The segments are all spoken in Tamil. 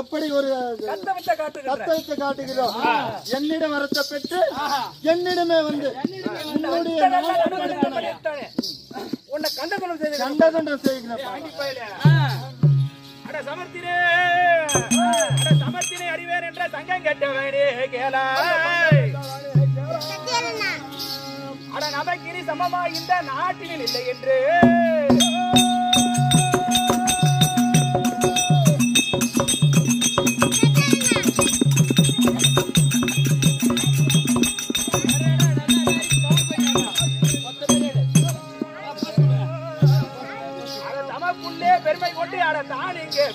எப்படி ஒரு தத்துவத்தை காட்டுகிறோம்? என்னிடம் வரத்தை பெற்று என்னிடமே வந்து உன்னுடைய உன்னை கண்டதொண்டம் செய்கிறேன் கண்டதொண்டம் செய்கிறேன் அட சமர்த்தினே அட சமர்த்தினே அறிவேன் என்ற சங்கம் கெட்டவனே கேளா. அட நமக்கினி சமமா இந்த நாட்டினில் இல்லை என்று.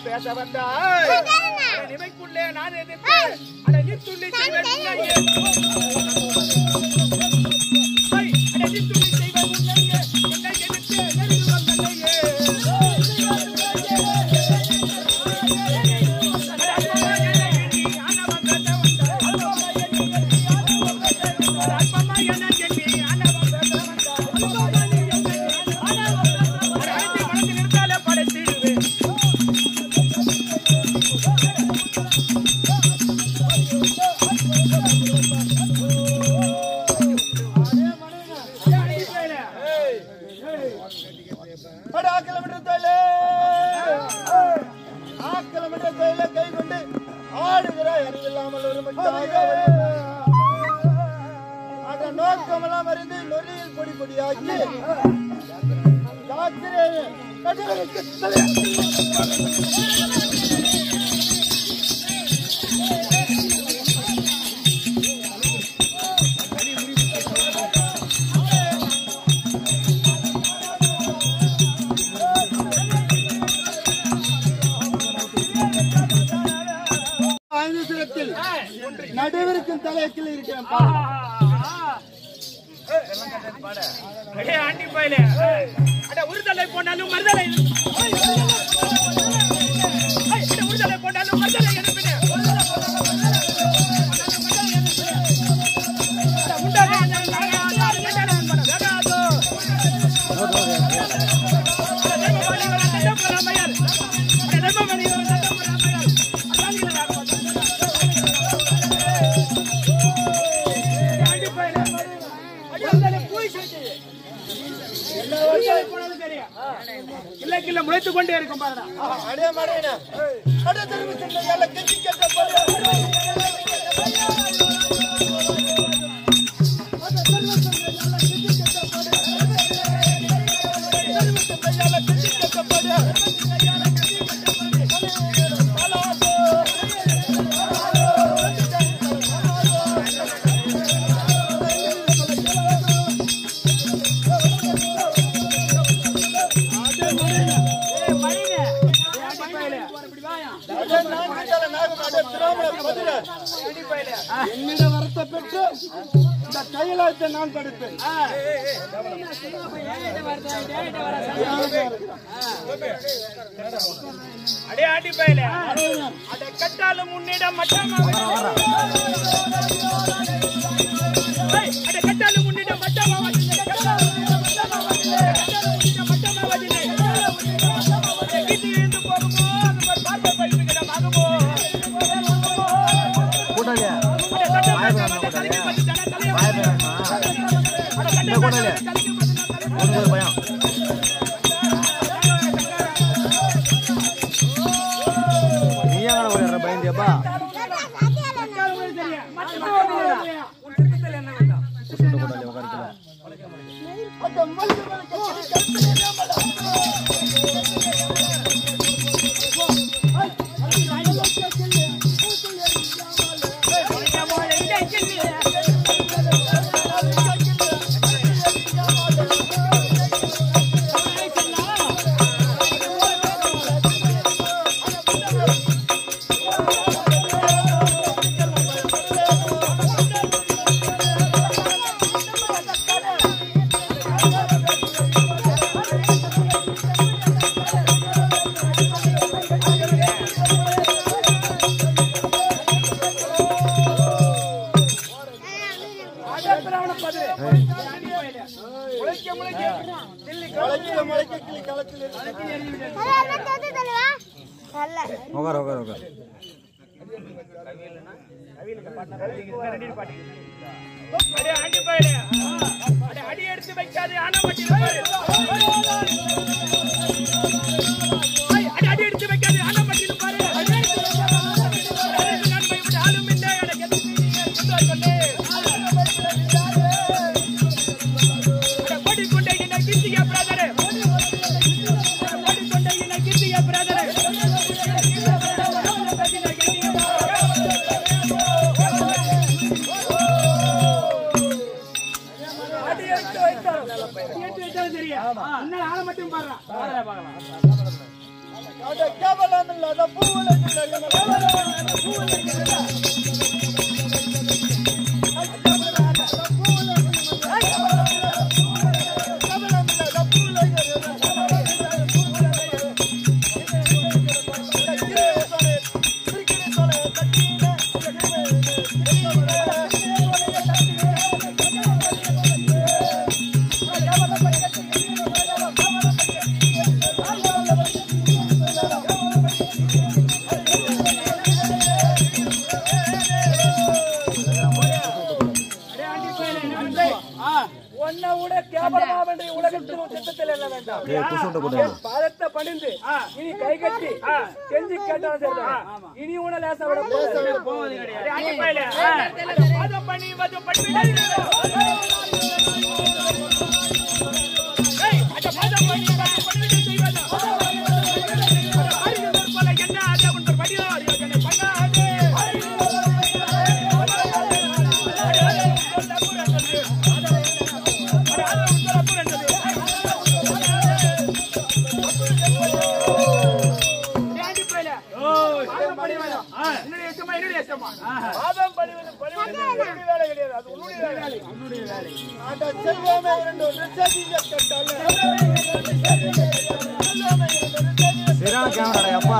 பேச வந்தாய் நினைக்குள்ளே நான் எதிர்த்து அடங்கி துள்ளி செய்வேன் அடங்கி துள்ளி செய்வேன் எதிர்த்து. அடி பாயில. அட உருதலை போனாலும் மருதலை நான் படித்தேன் அடே ஆட்டி பயில அதை கட்டாலும் முன்னிடம் மட்டும் கொண்டல அடி எடுத்து வைக்காது ஆனா மட்டும் அடி எடுத்து வைக்காது ஆனா மட்டும் பிரதரே பிரதரே கேவலம் இல்லாத பூவுல கேவலம் இல்லாத பூவுல உன்னை விட கேவலமா வேண்டிய உலகத்தில் திட்டத்தில் எல்லாம் வேண்டாம். பாதத்தை பணிந்து இனி கை கட்டி செஞ்சு கேட்டாலும் சரிதான் இனி உன லேசா விட அட செல்வாமை இரண்டு அப்பா.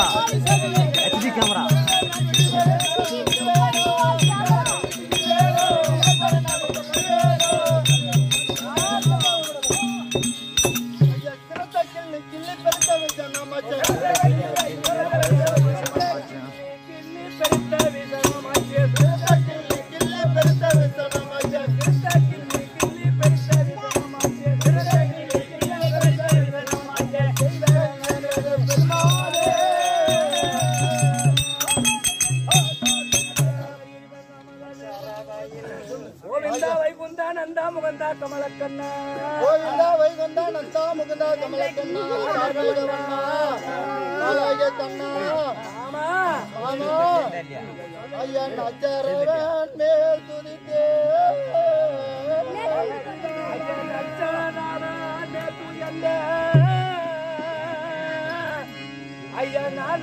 Hey!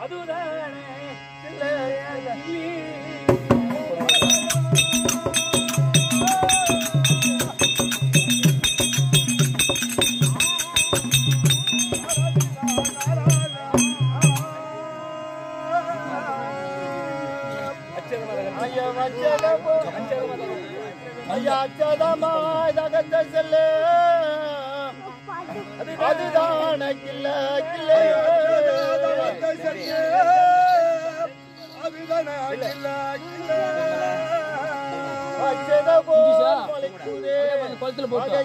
Adura! அச்சதமாய் தகத்த செல்லு அதுதான கில்ல கில்ல குளத்துல போட்டு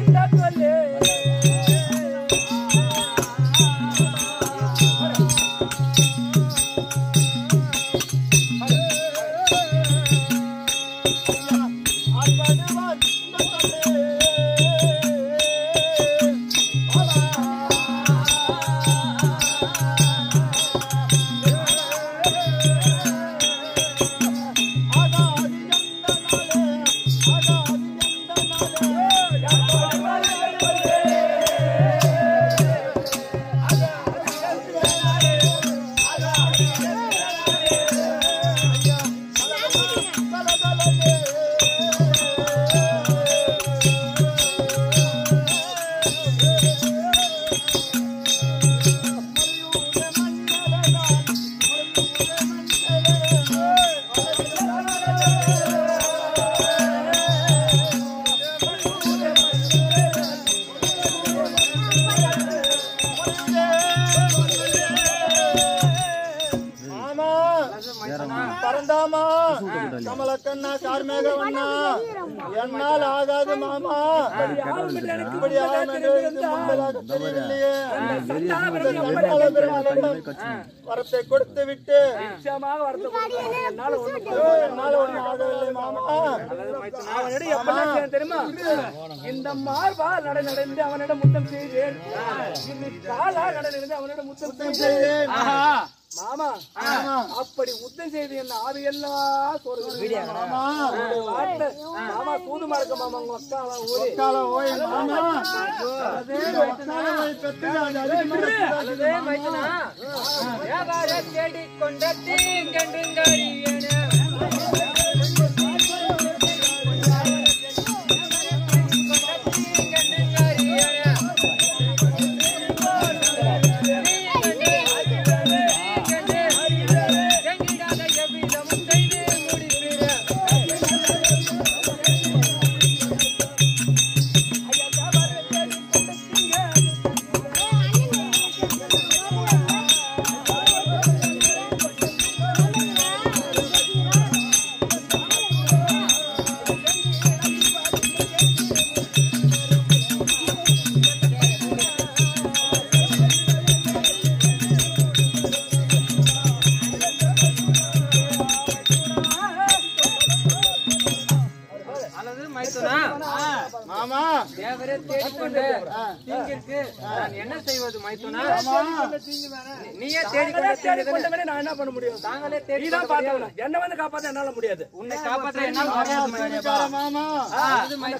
இந்த வரத்தை கொடுத்து விட்டு நிச்சயமாக என்னால ஒண்ணு ஐயோ, என்னால் ஒன்றும் ஆகவில்லை மாமா. அவனிடம் செய்ய தெரியுமா? இந்த மார்பா நட நடந்து அவனிடம் முத்தம் செய்தேன் இந்த காலா நட நடந்து அவனிடம் முத்தம் செய்தேன். மாமா அப்படி முத்தம் செய்து என்ன ஆவியெல்லாம் சோறு மாமா. வார்த்தை மாமா உங்க அக்கா அவன் ஊரு. கால ஓய் மாமா. அதே அல்லது கொண்டவனே நான் என்ன பண்ண முடியும்? தாங்களே தேடி பார்த்தவன என்ன வந்து காப்பாத்த என்னால முடியாது. உன்னை காப்பாற்ற என்னால் மாமா.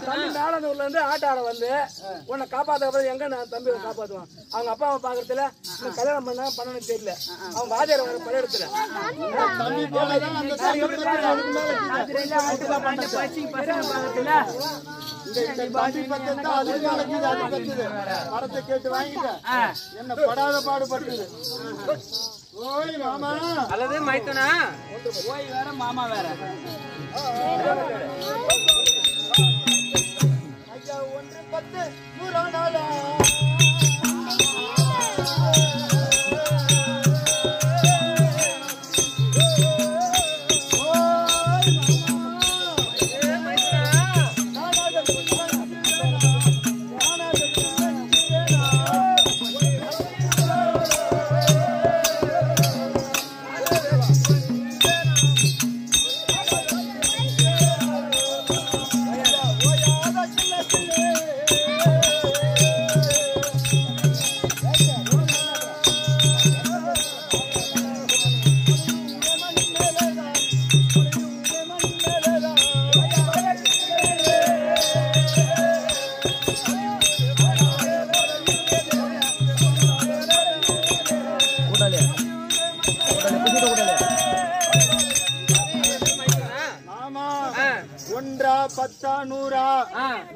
தம்பி இருந்து ஆட்ட ஆட வந்து உன்னை காப்பாத்த அப்புறம் எங்க நான் தம்பி காப்பாத்துவான்? அவங்க அப்பாவை பாக்குறதுல கல்யாணம் பண்ண பண்ணணும்னு தெரியல. அவங்க வாதியார் வர பழையத்துல படத்தை கேட்டு வாங்கிட்டேன் என்ன படாத பாடுபட்டது. ஓய் மாமா. அல்லது மைத்துனா? ஐயா ஒன்று பத்து நூறா நாளா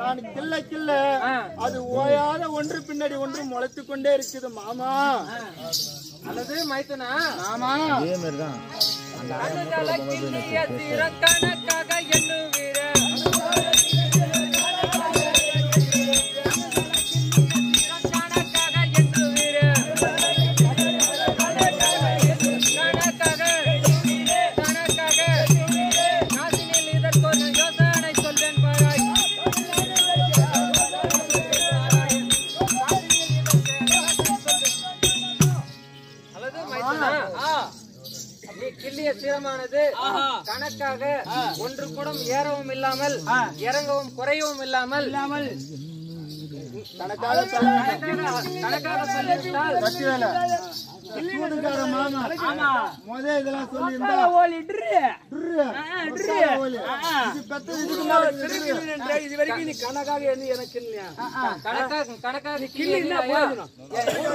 நான் கிள்ள கிள்ள. அது ஓயாத ஒன்று பின்னாடி ஒன்று முளைத்து கொண்டே இருக்குது மாமா. அல்லது மைத்துனா? மாமா. இதே மாதிரி கிள்ளிய சீரமானது. கணக்காக ஒன்று கூட ஏறவும் இல்லாமல் இறங்கவும் குறையவும் இல்லாமல். இல்லாமல். கணக்காக கணக்காக சொல்லிவிட்டால் சூதுக்கார மாமா ஆமா. முத இதெல்லாம் சொல்லியிருந்தா மசாலா ஓலி? ட்ரு. ட்ரு, ட்ரு. ஓலி. இது பெத்தது இதுக்கு மேல என்ற இது. வரைக்கும் நீ கணக்காக என்ன எனக்கு இல்லையா? கணக்காக கணக்காக கிள்ளி என்ன கிள்ளியா?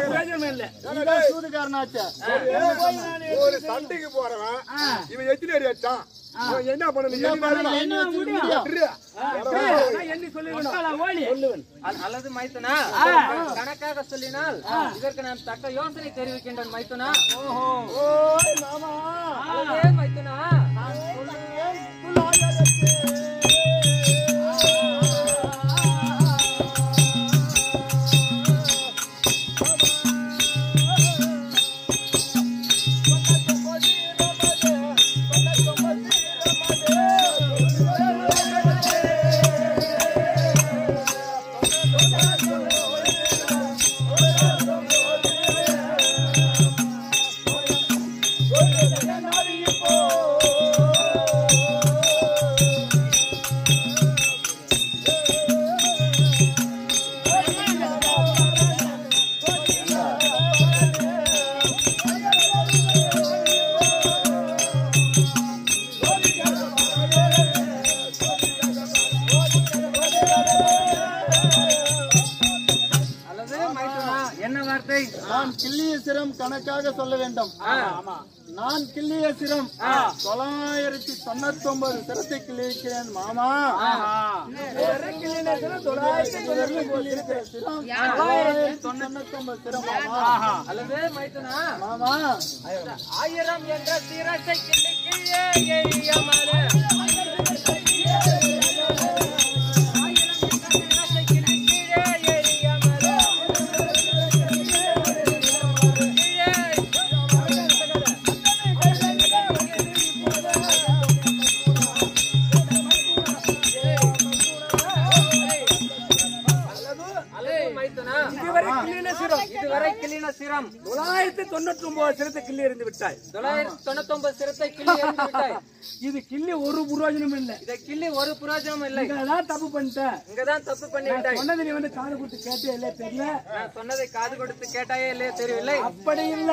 பிரயோஜனம் இல்லை. நீதான் சூதுக்காரனாச்சே. ஒரு சண்டைக்கு போறவன் இவன் எத்தனை அடி அடிச்சான்? என்ன அல்லது மைத்துனா கணக்காக சொல்லினால் இதற்கு நான் தக்க யோசனை தெரிவிக்கின்றேன் மைத்துனா. அல்லது மைத்துனா. கணக்காக சொல்ல வேண்டும். நான் கிள்ளிய சிரம் தொள்ளாயிரத்தி தொண்ணூத்தி ஒன்பது சிரத்தை கிள்ளியிருக்கிறேன் மாமா. மாமா. ஆயிரம் என்ற சிரசை கிள்ளி Miami. தொள்ளாயிரத்தி தொண்ணூற்றி ஒன்பது சிரத்தை கிள்ளி இருந்து விட்டாய். தொள்ளாயிரத்தி தொண்ணூத்தி ஒன்பது சிரத்தை கிள்ளி விட்டாய். இது கிள்ளி ஒரு புரோஜனம் இல்லை. இதை கிள்ளி ஒரு பிரயோஜனம் இல்லை. இங்கதான் தப்பு பண்ணிட்டேன் இங்கதான் தப்பு பண்ணி விட்டாய். சொன்னது நீ வந்து காது கொடுத்து கேட்டே இல்லையா தெரியல? நான் சொன்னதை காது கொடுத்து கேட்டாயே இல்லையோ தெரியவில்லை? அப்படி இல்ல.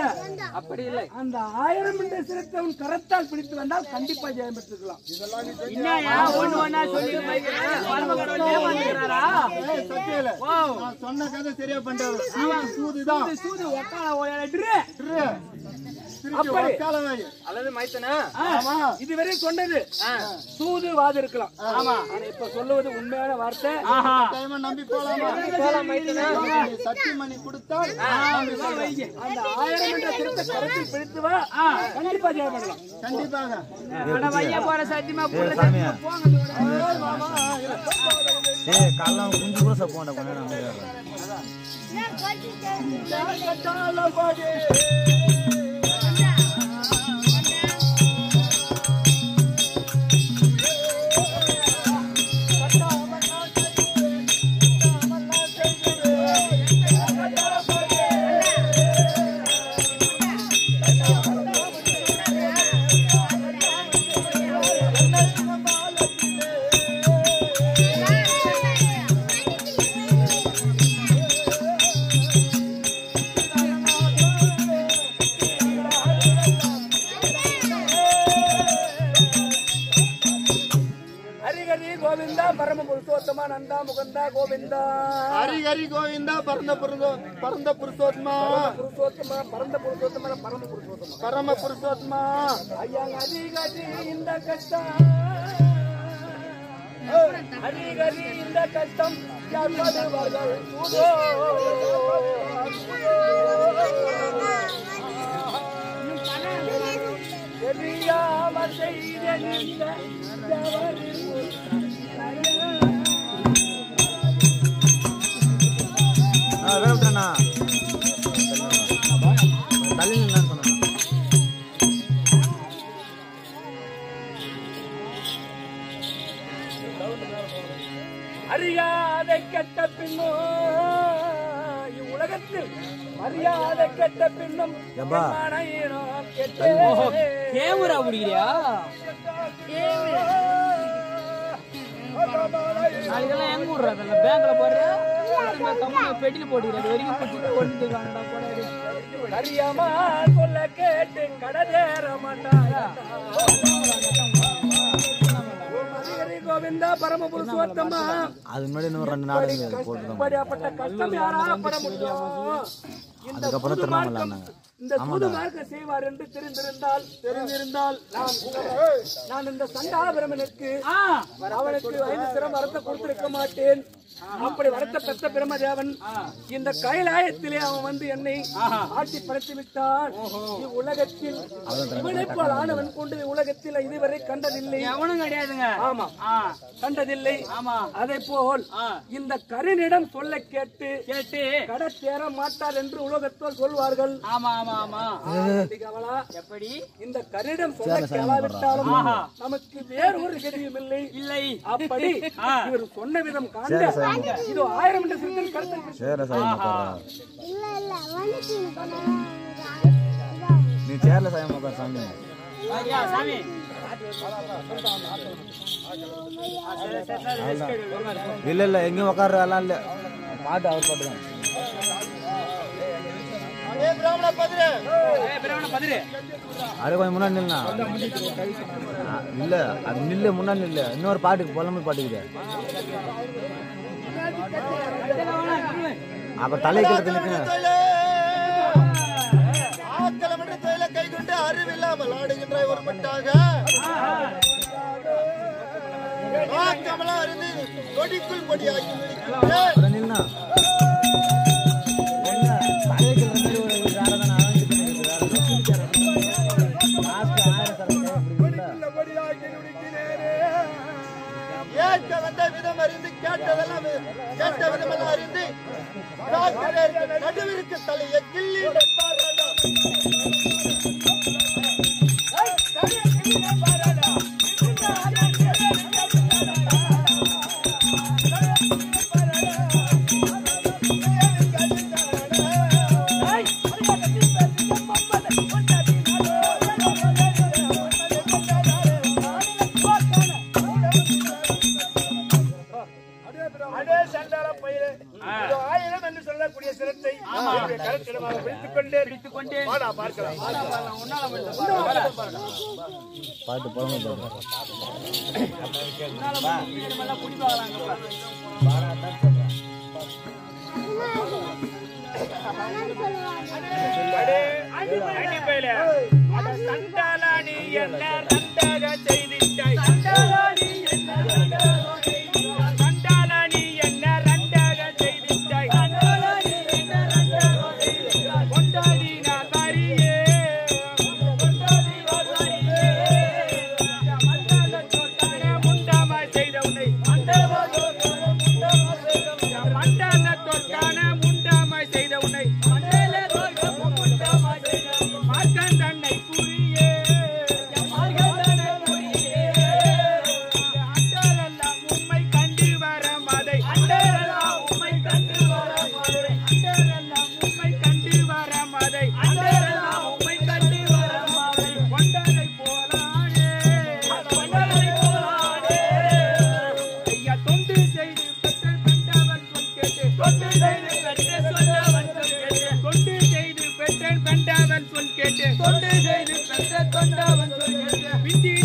அப்படி இல்லை. அந்த ஆயிரம் என்ற சிரத்தை உன் கரத்தால் பிடித்து வந்தால் கண்டிப்பா ஜெயம் பெற்றுக்கலாம். ஏய், சத்தியவேல, நான் சொன்ன கதை சரியா பண்றாரு சூது சூதுதான் சூது ஒக்கால ஓயாடுற வாய். இதுவரை சொன்னது. சூது வாது இருக்கலாம் ஆமா. ஆனா இப்ப சொல்லுவது உண்மையான வார்த்தை. நம்பி போலாமா. சத்தியமணி கொடுத்தால். அந்த ஆயிரம் என்ற சிரத்தை கரத்தில் பிடித்து வா. கண்டிப்பா ஜெயம் பண்ணலாம். கண்டிப்பாக. ஏய் சாமியா. ஏய் காலைல அவன் குஞ்சு கூட மாட்டேன் கொஞ்ச நேரம் அமைதியா ஹரி கோவிந்தா பரந்த புருஷோ பரந்த புருஷோத்மா புருஷோத்தமா? பரந்த புருஷோத்தமா பரம புருஷோத்தமா. பரம புருஷோத்மா ஐயா அதிகதி இந்த கஷ்டம் அதிகதி இந்த கஷ்டம் தெரியாமல் செய்த பின்னோ இவ்வுலகத்தில் மரியாதை கெட்ட பின்னும் கேமரா முடியலையா அதுக்கெல்லாம் எங்க பேங்க்ல போடுற? பெட்டில போட்டுக்கிறேன் வரைக்கும் குச்சிட்டு கொண்டு போடாது கோவிந்தா பரம புருஷோத்தமா அது முன்னாடி இன்னும் ரெண்டு கஷ்டம் யாரால பட முடியும்? இந்த அதுக்கப்புறம் திருவண்ணாமலை. இந்த புது மார்க்கம் செய்வார் என்று தெரிந்திருந்தால் தெரிந்திருந்தால் நான் நான் இந்த சண்டாள பிரமனுக்கு அவனுக்கு ஐந்து சிரம் வரத்தை கொடுத்திருக்க மாட்டேன். அப்படி வரத்த பெற்ற பிரம்மதேவன் இந்த கைலாயத்திலே அவன் வந்து என்னை ஆட்சி படைத்து விட்டான் உலகத்தில் இவனை போல் ஆனவன் கொண்டு உலகத்தில் இதுவரை கண்டதில்லை. எவனும் கிடையாதுங்க. ஆமா. கண்டதில்லை. ஆமா. அதே போல் இந்த கரினிடம் சொல்ல கேட்டு கேட்டு. கடை தேர மாட்டார் என்று உலகத்தோர் சொல்வார்கள். ஆமா ஆமா ஆமா. எப்படி? இந்த கரிடம் சொல்ல கேளாவிட்டாலும் நமக்கு வேறு ஒரு கதியும் இல்லை. இல்லை. அப்படி இவர் சொன்ன விதம் காண்க. இது ஆயிரம் என்ற சிறுத்தல் கருத்து சேர சாயம் உட்கார்றா இல்ல இல்ல வந்துச்சு நீ சேர்ல சாயம் உட்கார் சாமி? ஐயா சாமி? இல்ல இல்ல எங்கேயும் உட்கார்ற எல்லாம் இல்ல? பாட்டு அவர் பாட்டு தான். ஏ பிராமண பதிரே ஏய் பிரவண பதிரு அது கொஞ்சம் முன்னாடி ஆ, இல்ல அது நில்லு முன்னாடி நில்லு. இன்னொரு பாட்டுக்கு புலம்பு பாட்டுக்குது அப்ப தலை கிழக்கு நிற்குங்க தொழிலே தொழிலை கைக்கொண்டு அறிவில்லாமல் ஆடுகின்ற ஒரு மட்டாக. அறிந்து கொடிக்குள் கொடியாக்கி முடிக்கின்றேன் ஏற்க விதம் அறிந்து கேட்டதெல்லாம் கேட்ட விதமெல்லாம் அறிந்து நடுவிற்கு தலையை கிள்ளி செய்து தந்தவன் சொல் கேட்டு தொண்டு செய்து தந்த தொண்டவன் சொல் கேட்டு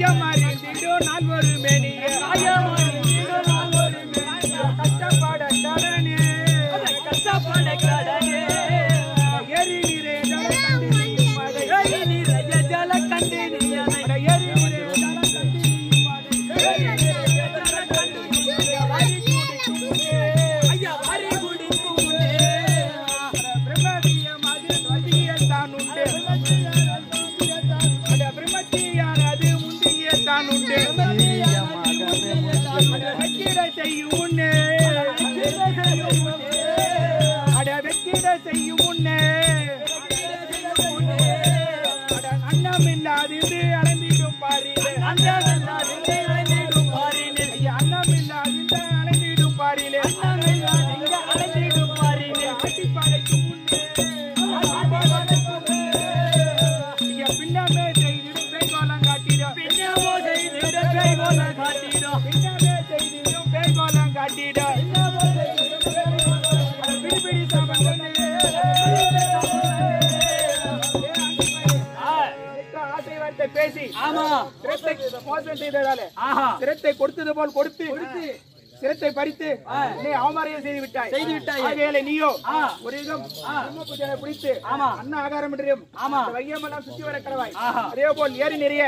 ராயமறிந்திடோ நான் ஒரு மேனிய ராயம் பேசி ஆமா. சிரத்தை மோசம் செய்ததாலே. கொடுத்தது போல் கொடுத்து. சிரத்தை பறித்து நீ அவமாரியம் செய்து விட்டாய் செய்து விட்டாய். ஆகையாலே நீயோ. ஒரு யுகம் பிரம்மபுத்திரனை பிடித்து ஆமா. அன்ன ஆகாரம் என்றும் ஆமா. வையமெல்லாம் சுற்றி வர கடவாய். அதே போல் ஏறி நிறைய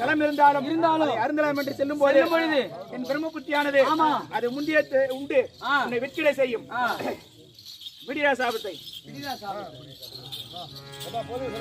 களம் இருந்தாலும் இருந்தாலும். அருந்தலாம் என்று செல்லும் போது பொழுது. என் பிரம்மபுத்தியானது ஆமா. அது முந்திய உண்டு. உன்னை வெற்றிட செய்யும். விடியா சாபத்தை போதும்